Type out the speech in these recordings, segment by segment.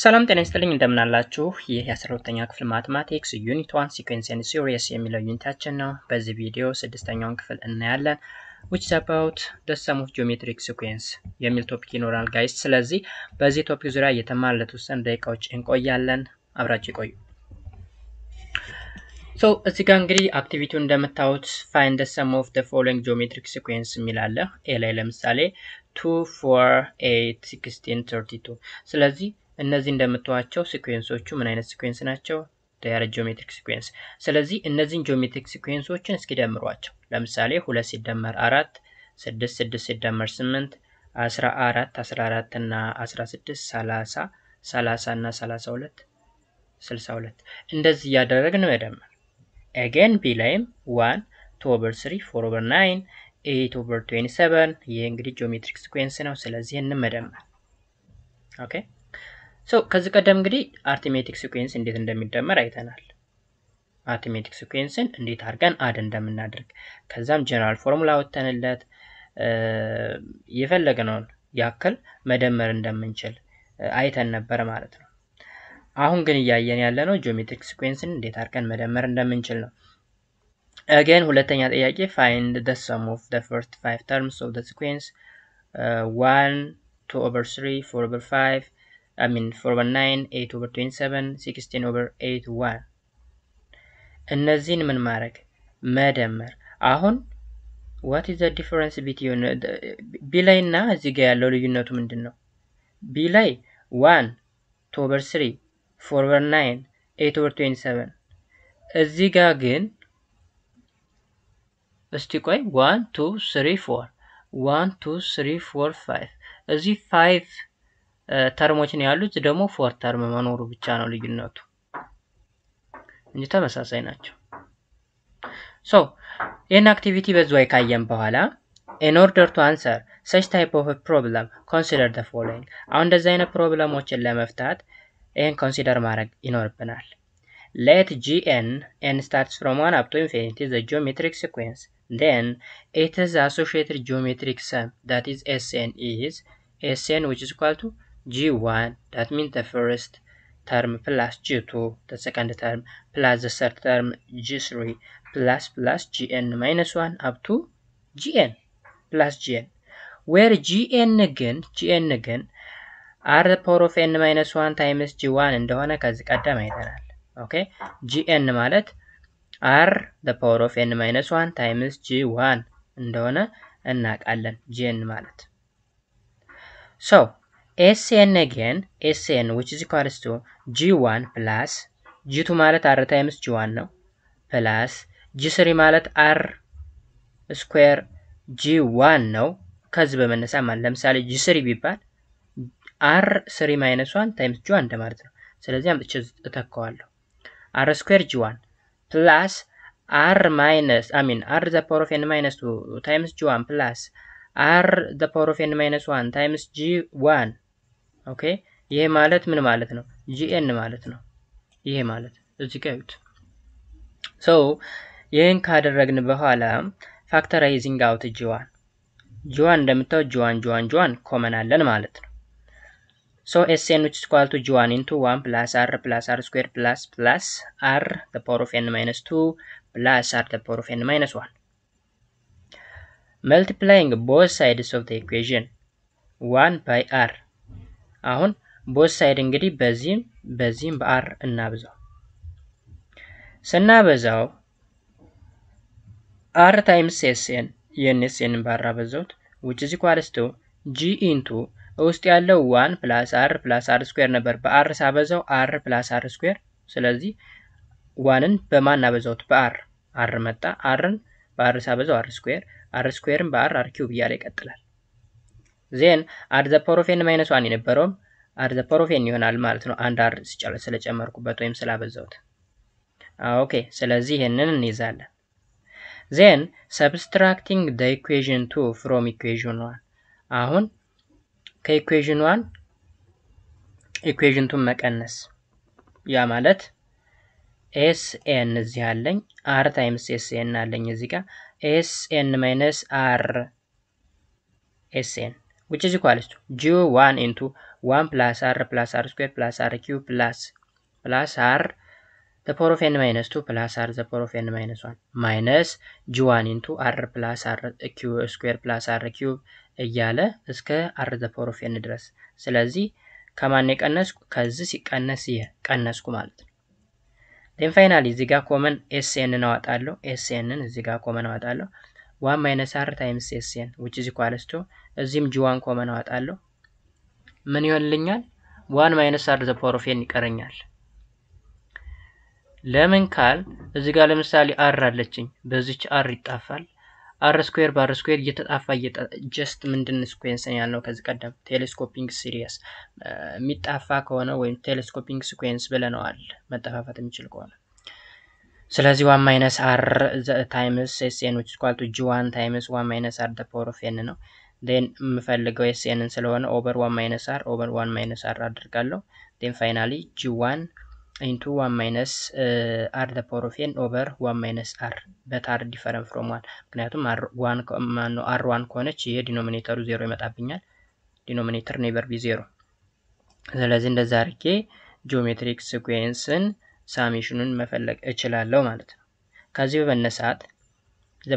ሰላም ጤና ይስጥልኝ እንደምናላችሁ። ይህ የ12ተኛ ክፍል mathematics unit one sequence and series የሚለው unit ኣችን ነው። በዚህ ቪዲዮ ስድስተኛውን ክፍል እናያለን is about the sum of geometric sequence የሚል topic ይኖራል guys። ስለዚህ በዚህ topic ዙሪያ እየተማርን ለተወሰኑ ደቂቃዎች እንቆያለን። አብራችሁ ይቆዩ። so እዚህ ጋር እንግዲህ activity ው እንደምታዩት find the sum of the following geometric sequence የሚል a ላይ ለምሳሌ 2 4 8 16 32 ስለዚህ እነዚህ እንደምታዩቸው sequence ኦቹ ምን አይነት sequence ናቸው? they are geometric sequence። ስለዚህ እነዚህን geometric sequence ኦችን እስኪ ደምሯቸው። ለምሳሌ ሁለት ሲደመር አራት ስድስት ስድስት ሲደመር ስምንት አስራ አራት አስራ አራት እና አስራ ስድስት ሰላሳ ሰላሳ እና ሰላሳ ሁለት ስልሳ ሁለት እንደዚህ እያደረግን መደመር። again b ላይም one two over three four over nine eight over twenty seven ይህ እንግዲህ geometric sequence ነው። ስለዚህ ይህንን መደመር okay so ከዚህ ቀደም እንግዲህ arithmetic sequence እንዴት እንደሚደመር አይተናል። arithmetic sequence ን እንዴት አድርገን add እንደምናደርግ ከዛም general formula አውጥተንለት የፈለግነውን ያክል መደመር እንደምንችል አይተን ነበር ማለት ነው። አሁን ግን እያየን ያለ ነው geometric sequence ን እንዴት አድርገን መደመር እንደምንችል ነው። again ሁለተኛ ጥያቄ find the sum of the first five terms of the sequence one two over three four over five I mean 4 over 9, 8 over 27, 16 over 8, 1 እነዚህን ምን ማድረግ? መደመር። አሁን what is the difference between b ላይ እና እዚህ ጋር ያለው ልዩነቱ ምንድን ነው? b ላይ 1 2 over 3 4 over 9 8 over 27 እዚህ ጋር ግን እስቲ ቆይ 1 2 3 4 1 2 3 4 5 እዚህ 5 term ኦችን ያሉት ደግሞ four term መኖሩ ብቻ ነው ልዩነቱ እንጂ ተመሳሳይ ናቸው። so ይህን activity በዚህ way ካየን በኋላ in order to answer such type of problem consider the following። አሁን እንደዚህ አይነት problem ኦችን ለመፍታት ይህን consider ማድረግ ይኖርብናል። let Gn n starts from one up to infinity the geometric sequence then its associated geometric sum that is Sn is Sn which is equal to G1, that means the first term plus G2, the second term plus the third term G3 plus plus Gn minus 1 up to Gn plus Gn. Where Gn ግን Gn ግን r the power of n minus 1 times G1 እንደሆነ ከዚህ ቀደም አይተናል። okay Gn ማለት r the power of n minus 1 times G1 እንደሆነ እናውቃለን። Gn ማለት so Sn again Sn which is equals to G1 plus G2 ማለት r times G1 ነው plus G3 ማለት r square G1 ነው። ከዚህ በመነሳ ማለት ለምሳሌ G3 ቢባል r three minus one times G1 እንደማለት ነው። ስለዚህ አምጥቼ እተካዋለሁ። r square G1 plus r minus I mean r the power of n minus two times G1 plus r the power of n minus one times G1 okay ይሄ ማለት ምን ማለት ነው? Gn ማለት ነው። ይሄ ማለት እዚህ ጋር እዩት። so ይህን ካደረግን በኋላ factorizing out G one G one እንደምታዩት G one G one G one common አለን ማለት ነው። so Sn which equal to G one into one plus r plus r square plus plus r the of n minus two plus r the power of n minus one multiplying both sides the equation one by r አሁን both side እንግዲህ በዚህም በዚህም በ r እናብዛው። ስናበዛው r times Sn ይህን Sn ን በ r አበዛውት which is equals G into ውስጥ ያለው one plus r plus r square ነበር። በ r ሳበዛው r plus r square። ስለዚህ one ን በማን አበዛውት? በ r r መጣ። r ን በ r ሳበዛው r square፣ r square ን በ r r cube እያለ ይቀጥላል። then n minus one የነበረውም n ይሆናል ማለት ነው። አንድ r ስለጨመርኩበት ወይም ስላበዛውት። okay ስለዚህ ይህንን እንይዛለን። then subtracting the equation two from equation one አሁን ከ equation one equation two ን መቀነስ ያ ማለት ኤስ ኤን እዚህ አለኝ አር ታይምስ ኤስ ኤን አለኝ እዚህ ጋር ኤስ ኤን ማይነስ አር ኤስኤን which is equals to g1 into 1 plus r plus r square plus r cube plus plus r the power of n minus 2 plus r the power of n minus 1 minus g1 into r plus r q square plus r cube እያለ እስከ r the power of n ድረስ ስለዚህ ከማን የቀነስኩ ከዚህ ሲቀነስ ይህ ቀነስኩ ማለት ነው። then finally እዚህ ጋር common Sn ን አወጣለሁ። Sn ን እዚህ ጋር common አወጣለሁ። one minus r times Sn which is equals to እዚህም G one common አወጣለሁ። ምን ይሆንልኛል? one minus r the power of n ይቀረኛል። ለምን ካል እዚህ ጋር ለምሳሌ r አለችኝ፣ በዚች r ይጣፋል። r square በ r square እየተጣፋ just ምንድን sequence ን ያልነው ከዚህ ቀደም telescoping series የሚጠፋ ከሆነ ወይም telescoping sequence ብለነዋል፣ መጠፋፋት የሚችል ከሆነ ስለዚህ one minus r times sn which equal to g one times one minus r the power of n ነው። then የምፈልገው sn ን ስለሆነ over one minus r over one minus r አድርጋለሁ። then finally g one into one minus r the power of n over one minus r but r different from one ምክንያቱም r one ከሆነች ይሄ denominator ኡ zero ይመጣብኛል። denominator never be zero። ስለዚህ እንደዛ አድርጌ geometric sequence ን summation ኑን መፈለግ እችላለሁ ማለት ነው። ከዚህ በመነሳት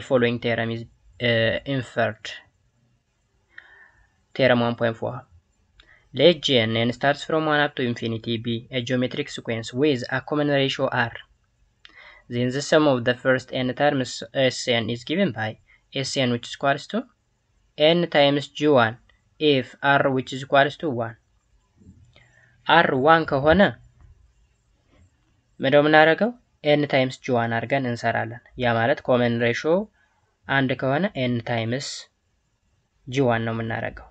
following theorem is uh, inferred theorem 1.4 let g and n starts from 1 up to infinity be a geometric sequence with a common ratio r then the sum of the first n terms sn is given by sn which is equals to n times g1 if r which is equals to 1 r 1 ከሆነ ምንድነው የምናደርገው? n times g one አድርገን እንሰራለን። ያ ማለት common ratio አንድ ከሆነ n times g one ነው የምናደርገው።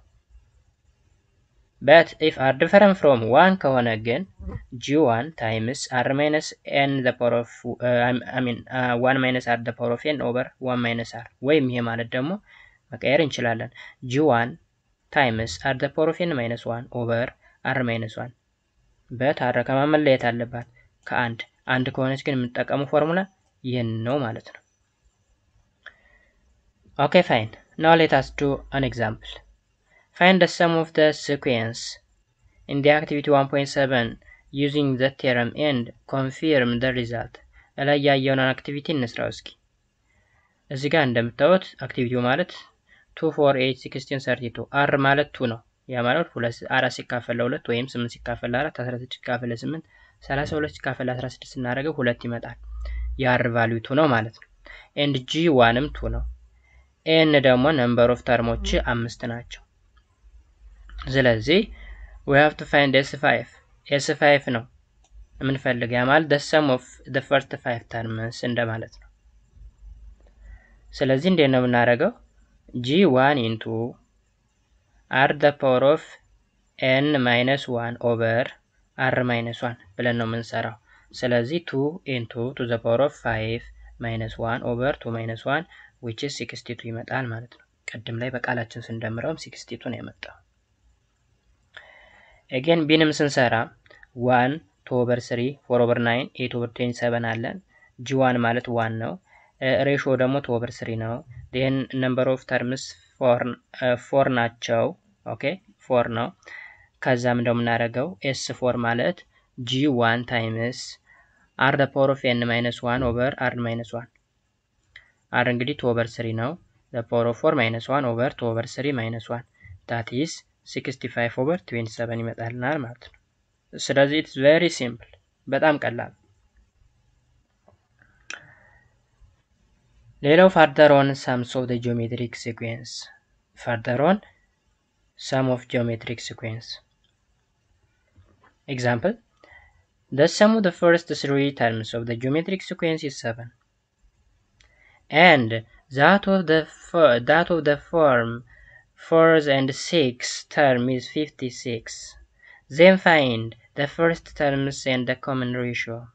but if r different from one ከሆነ ግን g one times r minus n the power of one minus r the of n over one minus r ወይም ይሄ ማለት ደግሞ መቀየር እንችላለን። g one times r the of n minus one over r minus one but r መለየት አለባት ከአንድ አንድ ከሆነች ግን የምንጠቀመው ፎርሙላ ይህን ነው ማለት ነው። okay fine now let us do an example find the sum of the sequence in the activity 1.7 using the theorem and confirm the result። እላይ ያየነውን activity እንስራው እስኪ። እዚህ ጋር እንደምታዩት activity ው ማለት two four eight sixteen thirty two r ማለት two ነው። ያ ማለት አራት ሲካፈል ለሁለት ወይም ስምንት ሲካፈል ለአራት አስራ ስድስት ሲካፈል ለስምንት ሰላሳ ሁለት ሲካፈል አስራ ስድስት ስናደርገው ሁለት ይመጣል። የ r value two ነው ማለት ነው። and g one ም two ነው። n ደግሞ number of term ኦች አምስት ናቸው። ስለዚህ we have to find s five s five ነው የምንፈልግ። ያ ማለት the of the first five terms እንደማለት ነው። ስለዚህ እንዴት ነው የምናደርገው? g one into r the power of n minus one over r minus one ብለን ነው የምንሰራው። ስለዚህ two into two the power of five minus one over two minus one which is sixty two ይመጣል ማለት ነው። ቅድም ላይ በቃላችን ስንደምረውም sixty two ነው የመጣው። again b ንም ስንሰራ one two over three four over nine eight over twenty seven አለን። g one ማለት one ነው። ratio ደግሞ two over three ነው። then number of terms four ናቸው። okay four ነው። ከዛም እንደምናደርገው s four ማለት g one times r the power of n minus one over r minus one r እንግዲህ two over three ነው። the power of four minus one over two over three minus one that is sixty five over twenty seven ይመጣልናል ማለት ነው። ስለዚህ it's very simple በጣም ቀላል። ሌላው further on sums of geometric sequence further on sum of geometric sequence. Example The sum of the first three terms of the geometric sequence is 7 and that of the that of the form fourth and sixth term is 56. Then find the first terms and the common ratio.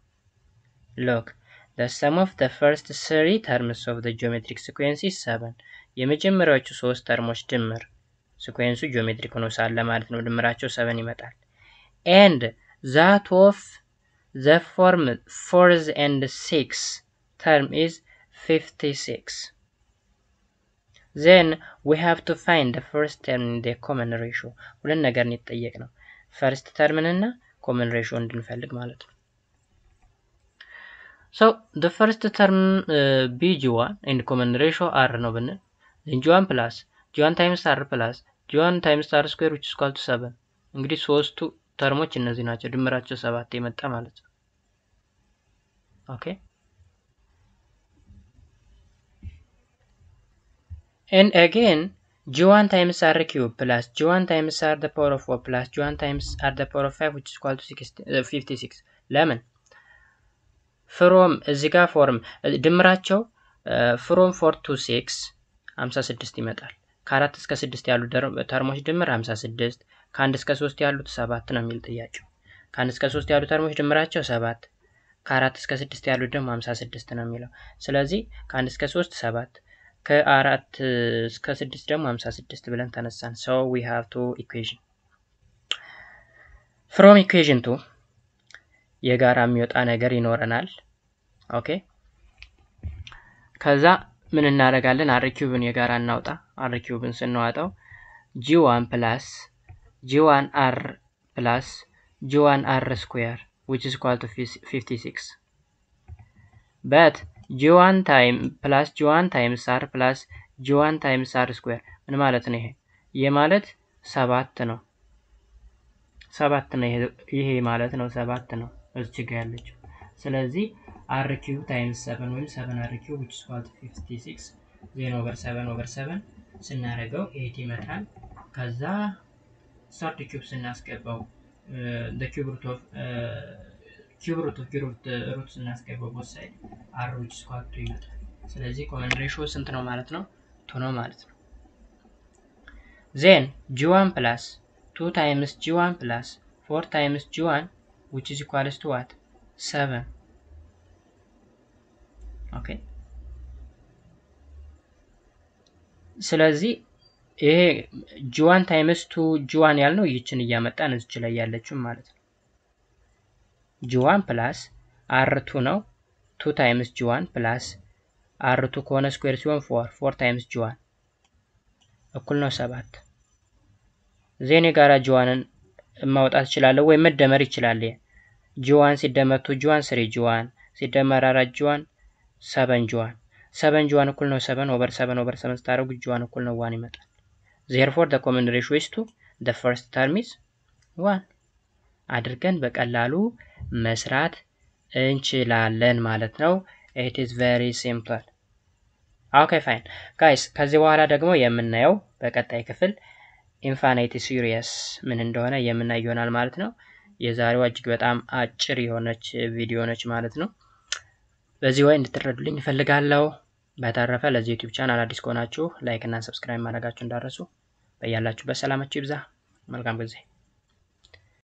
Look, the sum of the first three terms of the geometric sequence is 7. የመጀመሪያዎቹ ሶስት ተርሞች ድምር ሲኩዌንሱ ጂኦሜትሪክ ሆኖ ሳለ ማለት ነው። ድምራቸው ሰቨን ይመጣል። of the from fourth and six term is fifty six then we have to find the first term and the common ratio ሁለት ነገር የተጠየቅነው። first term ን እና common ratio እንድንፈልግ ማለት ነው። so the first term be g one and common ratio r ነው ብንል g one plus g one times r plus g one times r square which equal to seven እንግዲህ ሶስቱ term ኦች እነዚህ ናቸው። ድምራቸው ሰባት የመጣ ማለት ነው። okay and again g1 times r cube plus g1 times r the power of 4 plus g1 times r the power of 5 which is equal to 56 ለምን from እዚህ ጋር from ድምራቸው from 4 to 6 56 ይመጣል። ከአራት እስከ ስድስት ያሉ term ኦች ድምር 56 ከአንድ እስከ ሶስት ያሉት ሰባት ነው የሚል ጥያቄው። ከአንድ እስከ ሶስት ያሉ term ኦች ድምራቸው ሰባት ከአራት እስከ ስድስት ያሉት ደግሞ 56 ነው የሚለው። ስለዚህ ከአንድ እስከ ሶስት ሰባት ከአራት እስከ ስድስት ደግሞ 56 ብለን ተነሳን። so we have two equation from equation two የጋራ የሚወጣ ነገር ይኖረናል። okay ከዛ ምን እናደርጋለን? r cube ን የጋራ እናውጣ። r cube ን ስናወጣው g one plus g one r plus g one r square which is equal to 56 but g1 time plus g1 times r plus g1 times r square ምን ማለት ነው? ይሄ ይህ ማለት ሰባት ነው። ሰባት ነው ይሄ ማለት ነው። ሰባት ነው እዚህ ጋር ያለችው። ስለዚህ r cube times seven ወይም seven r cube which is equal to 56 ዜሮ over seven over seven ስናደርገው eight ይመጣል። ከዛ third cube ስናስገባው cube root of cube root ስናስገባው both side r two ይመጣል። ስለዚህ common ratio ስንት ነው ማለት ነው? two ነው ማለት ነው። then G1 plus two times G1 plus four times G1 which is equals to what seven okay። ስለዚህ ይሄ G1 times two G1 ያልነው ይችን እያመጣን እዚች ላይ ያለችው ማለት ነው። G1 plus r two ነው። two times G1 plus r two ከሆነ square ሲሆን four four times G1 እኩል ነው ሰባት። then የጋራ G1 ን ማውጣት እችላለሁ ወይም መደመር ይችላል። G1 ሲደመር two G1 three G1 ሲደመር አራት G1 seven G1 seven G1 እኩል ነው seven over seven over seven ስታደርጉ G1 እኩል ነው one ይመጣል። therefore the common ratio is two the first term is one አድርገን በቀላሉ መስራት እንችላለን ማለት ነው። it is very simple። okay fine guys፣ ከዚህ በኋላ ደግሞ የምናየው በቀጣይ ክፍል infinity series ምን እንደሆነ የምናይ ይሆናል ማለት ነው። የዛሬዋ እጅግ በጣም አጭር የሆነች ቪዲዮ ነች ማለት ነው። በዚህ way እንድትረዱልኝ እፈልጋለሁ። በተረፈ ለዚህ ዩቲዩብ ቻናል አዲስ ከሆናችሁ like እና subscribe ማድረጋችሁን እንዳትረሱ። በያላችሁበት ሰላማችሁ ይብዛ። መልካም ጊዜ